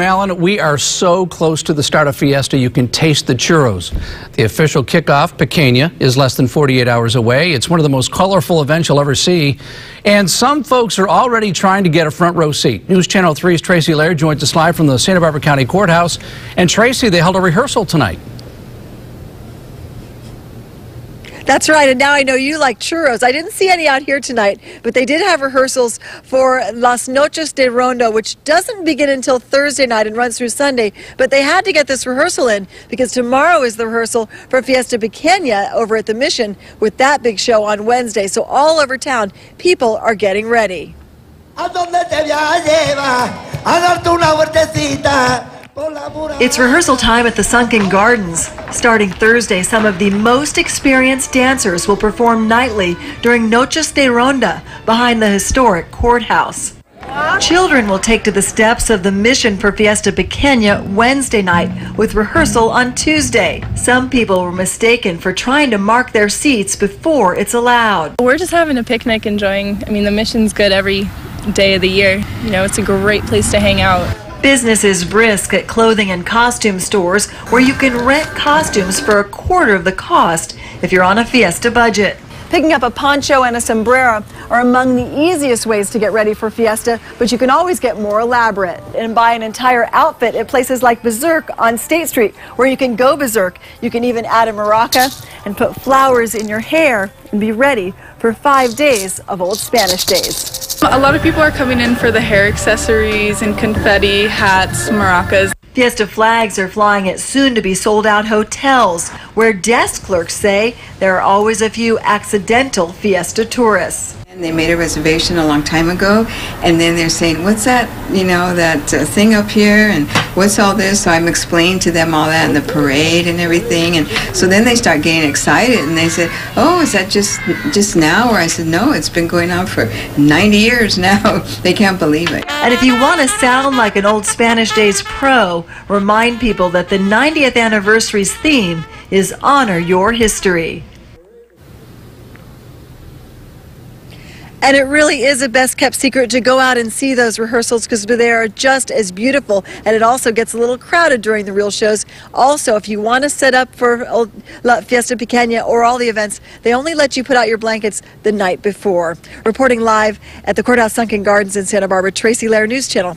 Alan, we are so close to the start of Fiesta, you can taste the churros. The official kickoff, Pequeña, is less than 48 hours away. It's one of the most colorful events you'll ever see. And some folks are already trying to get a front row seat. News Channel 3's Tracy Lehr joins us live from the Santa Barbara County Courthouse. And Tracy, they held a rehearsal tonight. That's right, and now I know you like churros. I didn't see any out here tonight, but they did have rehearsals for Las Noches de Ronda, which doesn't begin until Thursday night and runs through Sunday. But they had to get this rehearsal in because tomorrow is the rehearsal for Fiesta Pequeña over at the Mission with that big show on Wednesday. So all over town, people are getting ready. It's rehearsal time at the Sunken Gardens. Starting Thursday, some of the most experienced dancers will perform nightly during Noches de Ronda behind the historic courthouse. Children will take to the steps of the Mission for Fiesta Pequeña Wednesday night with rehearsal on Tuesday. Some people were mistaken for trying to mark their seats before it's allowed. We're just having a picnic, enjoying. I mean, the Mission's good every day of the year. You know, it's a great place to hang out. Business is brisk at clothing and costume stores where you can rent costumes for a quarter of the cost if you're on a Fiesta budget. Picking up a poncho and a sombrero are among the easiest ways to get ready for Fiesta, but you can always get more elaborate and buy an entire outfit at places like Berserk on State Street, where you can go berserk. You can even add a maraca and put flowers in your hair and be ready for five days of Old Spanish days. A lot of people are coming in for the hair accessories and confetti, hats, maracas. Fiesta flags are flying at soon to be sold out hotels, where desk clerks say there are always a few accidental Fiesta tourists. They made a reservation a long time ago, and then they're saying, "What's that? You know, that uh, thing up here, and what's all this?" So I'm explaining to them all that and the parade and everything, and so then they start getting excited, and they said, "Oh, is that just just now?" Or I said, "No, it's been going on for 90 years now." they can't believe it. And if you want to sound like an old Spanish Days pro, remind people that the 90th anniversary's theme is honor your history. And it really is a best kept secret to go out and see those rehearsals because they are just as beautiful. And it also gets a little crowded during the real shows. Also, if you want to set up for La Fiesta Pequeña or all the events, they only let you put out your blankets the night before. Reporting live at the Courthouse Sunken Gardens in Santa Barbara, Tracy Lehr, News Channel.